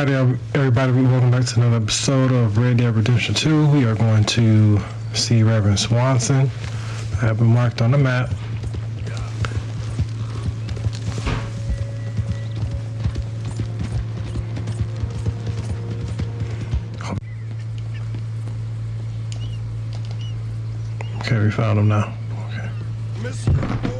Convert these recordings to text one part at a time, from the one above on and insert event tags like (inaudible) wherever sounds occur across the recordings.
Um, everybody, welcome back to another episode of Red Dead Redemption 2. We are going to see Reverend Swanson. I have been marked on the map. Okay, we found him now. Okay.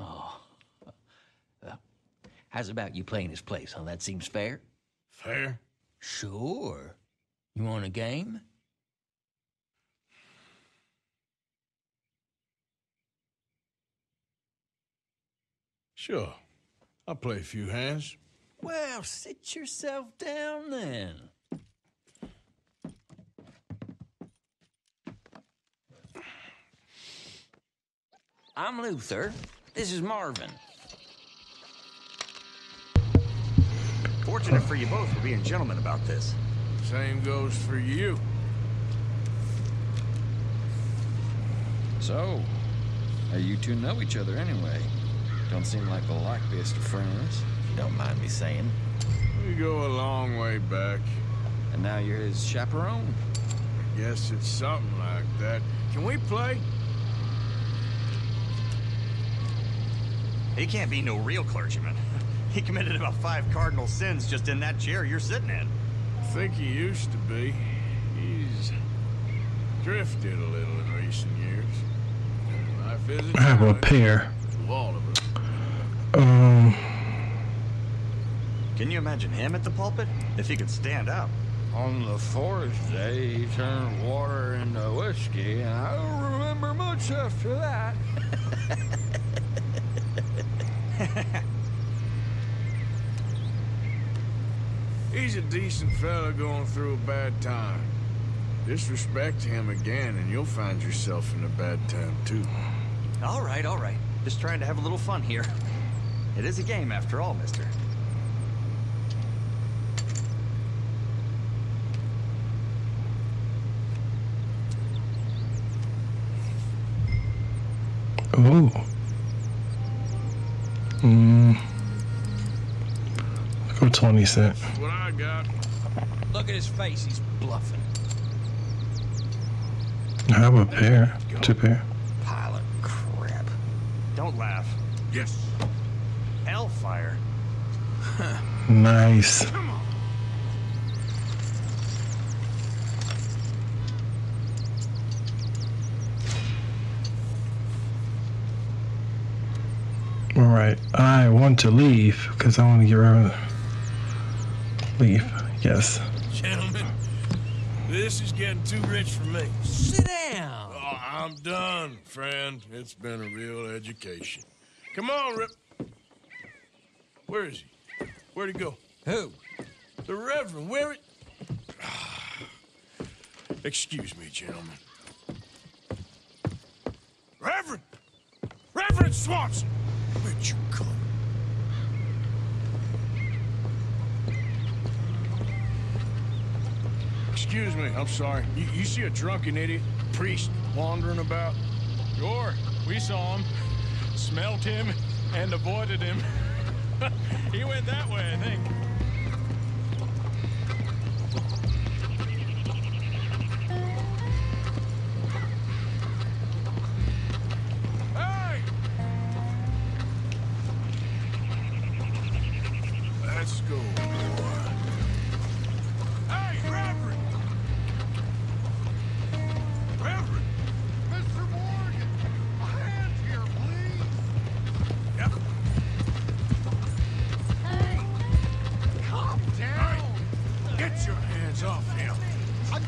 Oh. Uh, how's about you playing his place, huh? That seems fair? Fair? Sure. You want a game? Sure. I'll play a few hands. Well, sit yourself down then. I'm Luther. This is Marvin. Fortunate for you both for being gentlemen about this. Same goes for you. So, how you two know each other anyway? Don't seem like the likeliest of friends. If you don't mind me saying. We go a long way back. And now you're his chaperone? I Guess it's something like that. Can we play? He can't be no real clergyman. (laughs) He committed about five cardinal sins just in that chair you're sitting in. I think he used to be. He's drifted a little in recent years. Life isn't I have a pair. to all of us. Um, Can you imagine him at the pulpit? If he could stand up. On the fourth day, he turned water into whiskey, and I don't remember much after that. (laughs) He's a decent fella going through a bad time. Disrespect him again, and you'll find yourself in a bad time, too. All right, all right. Just trying to have a little fun here. (laughs) It is a game after all, mister. ooh. 20 cent. That's what I got. Look at his face. He's bluffing. I have a pair. Two pair. Pile of crap. Don't laugh. Yes. Hellfire. Nice. All right. I want to leave because I want to get rid of leave. Yes. Gentlemen, this is getting too rich for me. Sit down. Oh, I'm done, friend. It's been a real education. Come on, Rip. Where is he? Where'd he go? Who? The Reverend, where it? Ah. Excuse me, gentlemen. Reverend! Reverend Swanson! Where'd you come? Excuse me, I'm sorry. You, you see a drunken idiot, priest, wandering about? Sure, we saw him, smelt him, and avoided him. (laughs) he went that way, I think. Hey! Let's go.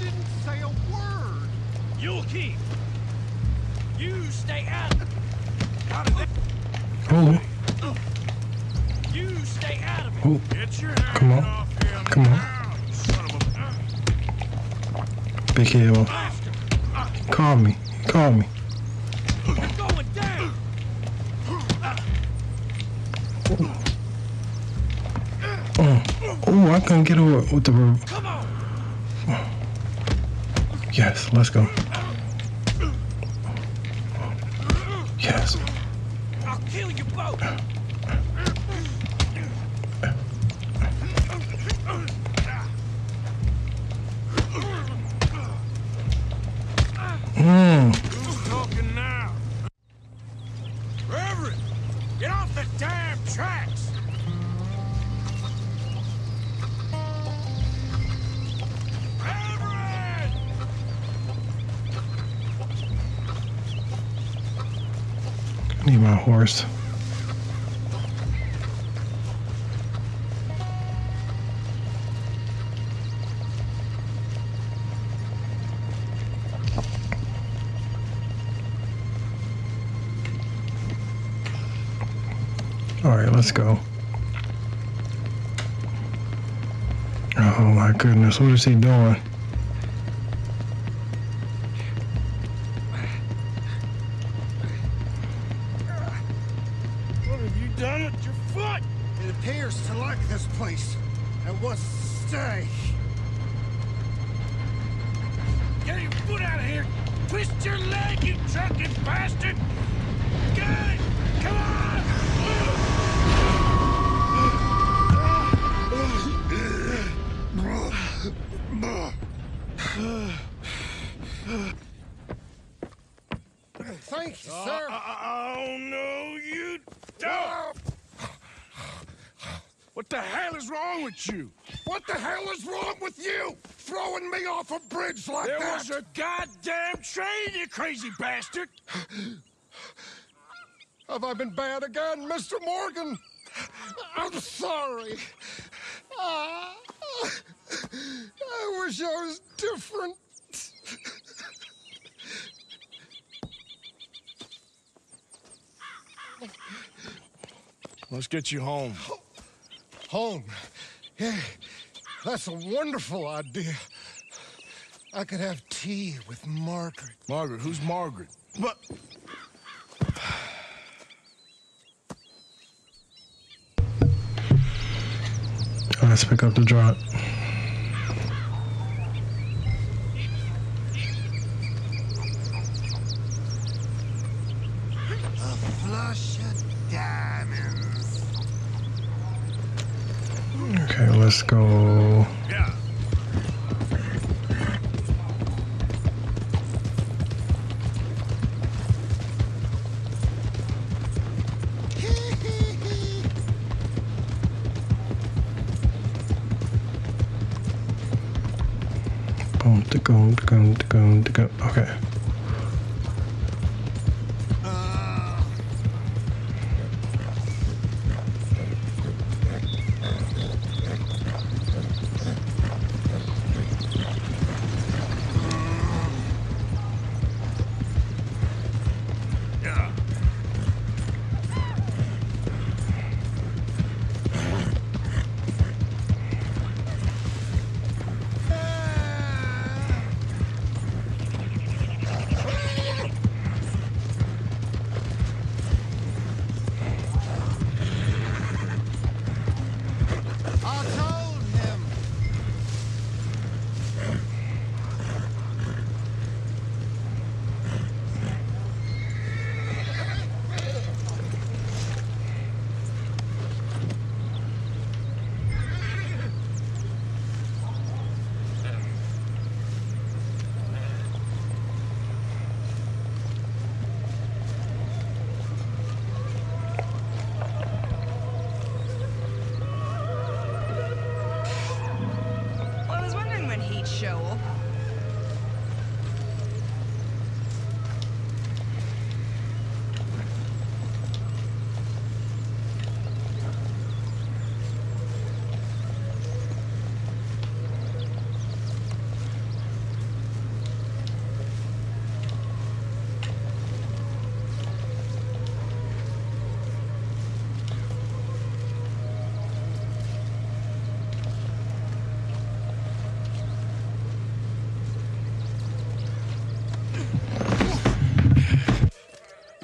Didn't say a word. You'll keep. You stay out of it. Out of there. Oh, You stay out of it. oh, Get your hand Come on. off him. Come on. now, you son of a... big hill. Call me. Call me. You're going down. Oh, oh, I couldn't get over with the. re- Come on. Yes, let's go. Yes. My horse. All right, let's go. Oh my goodness, what is he doing? Twist your leg, you drunken bastard! What the hell is wrong with you? What the hell is wrong with you? Throwing me off a bridge like There that? was a goddamn train, you crazy bastard! Have I been bad again, Mr. Morgan? I'm sorry. Ah, I wish I was different. Let's get you home. Home. Yeah, that's a wonderful idea. I could have tea with Margaret. Margaret, who's Margaret? But Let's pick up the drop. A flush of diamonds. Okay, let's go. Boom, to go, to go, to go, to go. Okay.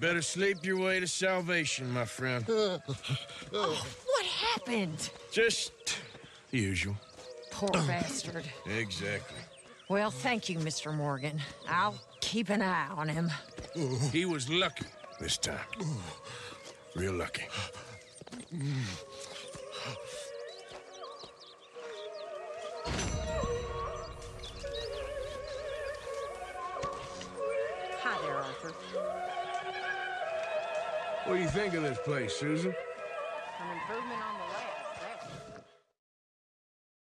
Better sleep your way to salvation, my friend. (laughs) Oh, what happened? Just the usual. Poor (clears throat) bastard. Exactly. Well, thank you, Mr. Morgan. I'll keep an eye on him. He was lucky this time. Real lucky. (gasps) Mm. Do you think of this place, Susan?